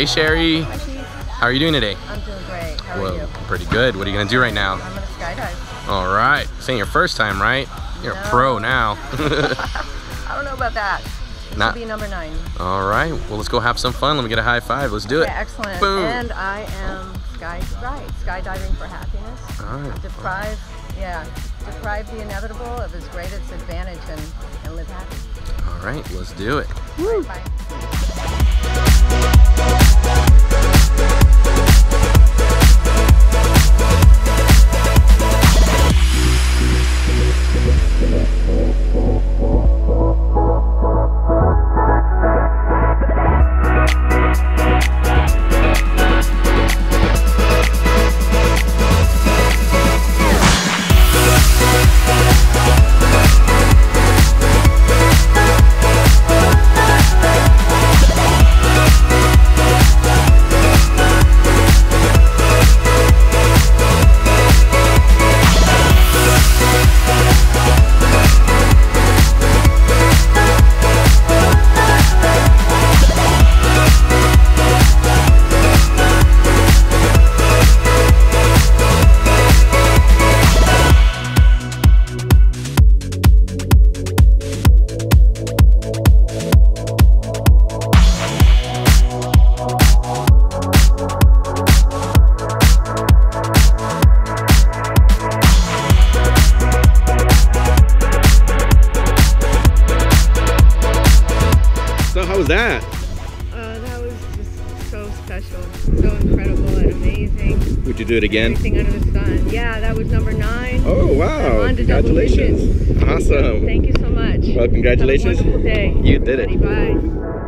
Hey Sherry, how are you doing today? I'm doing great. How well, are you? pretty good. What are you gonna do right now? I'm gonna skydive. All right, this ain't your first time, right? You're a pro now. I don't know about that. This Not- will be number nine. All right, well let's go have some fun. Let me get a high five. Let's do it. Excellent. Boom. And I am sky right, skydiving for happiness. All right. Deprive, yeah, deprive the inevitable of its greatest advantage and, and live happy. All right, let's do it. Bye. So how was that? Uh, that was just so special, so incredible and amazing. Would you do it again? Everything under the sun. Yeah, that was number nine. Oh wow! Congratulations! Awesome. Thank you so much. Well, congratulations. Have a wonderful day. You did it. Bye.